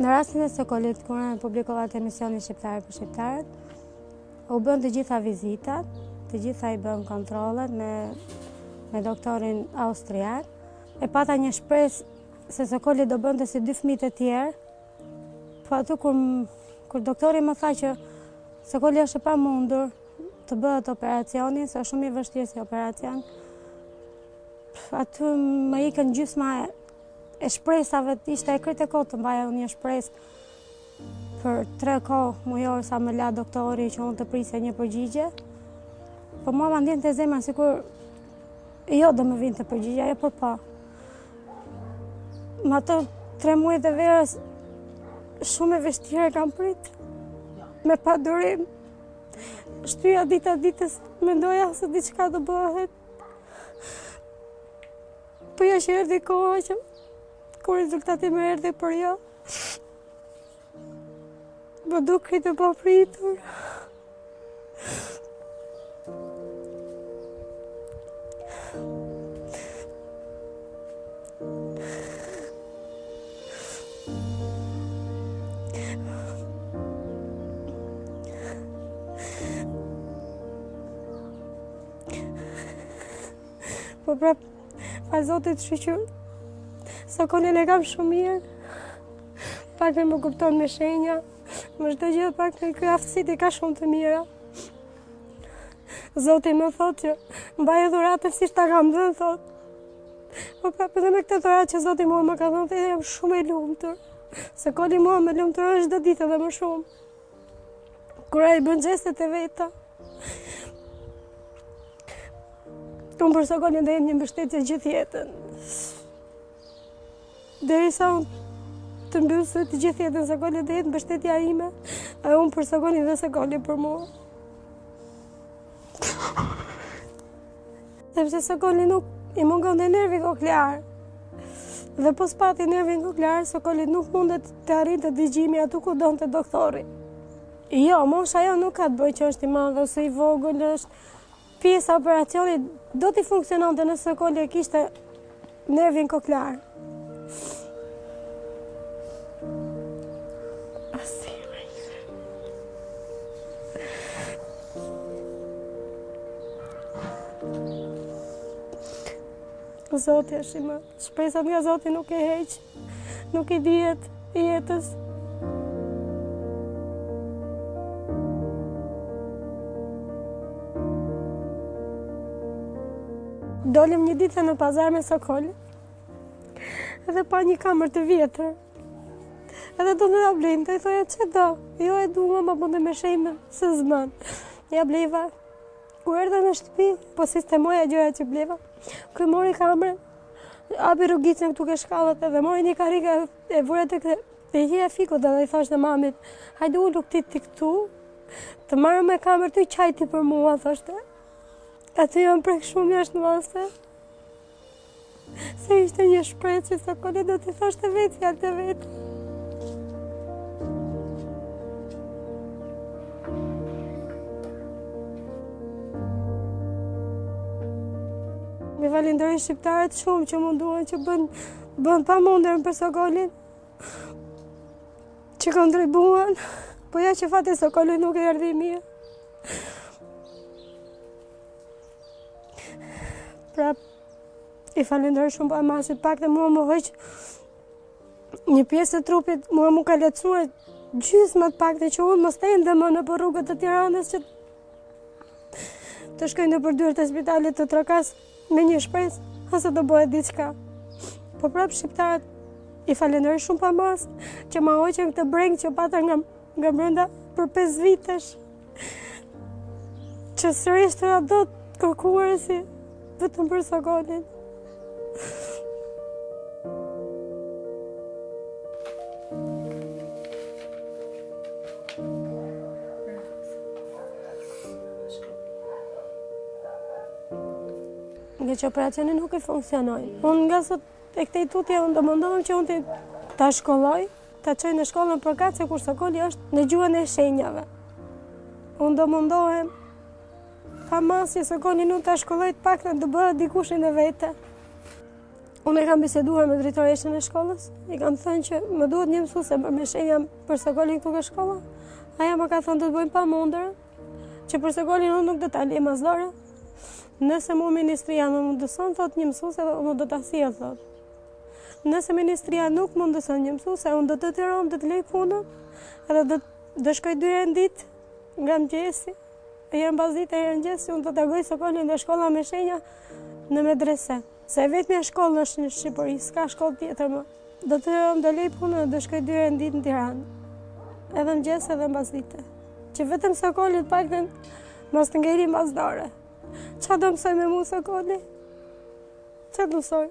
Në rastin e Sokolit, kur ne publikuam te emisioni Shqiptarë për Shqiptarët, u bënë të gjitha vizitat, të gjitha i bënë kontrollet me, me doktorin austriak, e pata një shpresë se Sokoli do bëhej si dy fëmijët e tjerë, Po aty kur, kur doktori më tha që Sokoli është e pamundur të bëhet operacioni, se është shumë i vështirë si operacion, aty më iku gjysma e, e shpresave, ishte krejt e kotë të mbaja një shpresë për tre kohë mujore sa ma la doktori që unë të prisja një përgjigje. Po mua ma ndjente zemra, sikur Jo, do më vinte përgjigja, jo për po. Ato tre muajt e verës, shumë e vështirë e kam pritë. Me padurim, shtyja dita ditës, mendoja se diçka do bëhet. Po ja që erdi koha që kur rezultati më erdhi për jo. Më dukej e papritur. Po prapë, falë Zotit shyqyr, Sokolin e kam shumë mirë. Pak me më kupton me shenja, me çdo gjë pak me këto aftësitë i ka shumë të mira. Zoti më thotë që mba e dhuratën siç ta kam dhënë, thotë. Po prapë edhe me këtë dhuratë që Zoti mua më ka dhënë, dhe jam shumë e lumtur. Sokoli mua më lumturon çdo ditë e më shumë. Kur ai bën gjestet e veta. Unë për Sokolin do jem një mbështetje gjithë jetën. Derisa unë të mbyll sytë gjithë jetën Sokoli do jetë mbështetja ime, unë për Sokolin dhe Sokoli për mua. Sepse Sokolit nuk i mungonte nervi koklear. Dhe po s'pati nervi koklear, Sokolit nuk mundet t'i arrinte digjimi aty ku donte doktori. Jo, mosha ajo nuk ka të bëjë që është i madh ose i vogël është, Pjesa e operacionit do t'i funksiononte nëse Sokoli e kishte nervin koklear. Zoti është i madh, shpresat nga Zoti nuk i heq. Nuk i dihet jetës. Dolëm një ditë në pazar me Sokol, edhe pa një kamerë të vjetër. Edhe do ta blejmë, i thoja ç'e do, jo e dua ma bënte me shenja se zman. Ia bleva, kur erdha në shtëpi, po sistemoja gjërat që bleva, ky mori kamerën, Hapi rrugicën këtu ke shkallët edhe mori një karrike e vuri te kjo hija e fikut edhe i thoshte mamit hajde ulu këtu ti këtu të marrë me kamerë të qaj ti për mua thoshte aty jam prek shumë jashtë mase se ishte një shprehje që Sokoli do t'i thoshte vetë fjalët vetë I falënderoj shqiptarët shumë që u munduan që bënë, bënë të pamundurën për Sokolin. Që kontribuan, po ja që fati Sokolit nuk i erdhi mirë. Pra, i falënderoj shumë pa masë, të paktën mua më hoqë Një pjesë e trupit mua m'u ka lehtësuar gjysma të paktën që unë mos të endem më nëpër rrugët e Tiranës që të shkoj nëpër dyer të spitalit të trokas me një shpresë, ose të bëhet diçka. Po prapë shqiptarët i falënderoj shumë pa masë që ma hoqen këtë brengë që pata nga, nga brenda për 5 vitesh. Që sërish do të kërkoj arsim vetëm për Sokolin Ngaqë operacioni nuk i funksionoi Unë nga sot e këtej tutje Unë do mundohem që unë të ta shkolloj ta çoj në shkollën përkatëse ku Sokoli është në gjuhën e shenjave. Unë do mundohem pa masë që Sokolin unë ta shkolloj të paktën të bëhet dikushi në vete. Unë e kam biseduar me drejtoreshën e shkollës, i kam thënë që më duhet një mësuese me shenja për Sokolin këtu në shkolla, ajo më ka thënë do të bëjmë të pamundurën, që për Sokolin unë nuk do ta lëmë pas dore, nëse mua ministria më mundëson, thotë, një mësuese unë do ta sjell, thotë. Nëse ministria nuk mundëson një mësuese, unë do detyrohem, do të lë punën, edhe do të shkoj dy herë në ditë nga mëngjesi, një herë mbasdite një herë mëngjesi, unë do ta çoj Sokolin te shkolla me shenja në medrese. Se e vetmja shkollë është në Shqipëri, s'ka shkollë tjetër më. Do detyrohem, do lë punën, do shkoj dy herë në ditë në Tiranë, edhe mëngjesi edhe mbasdite. Që vetëm Sokoli të paktën mos të ngelë mbas dore. Ça do mësojë me mu Sokoli? Ça do mësojë?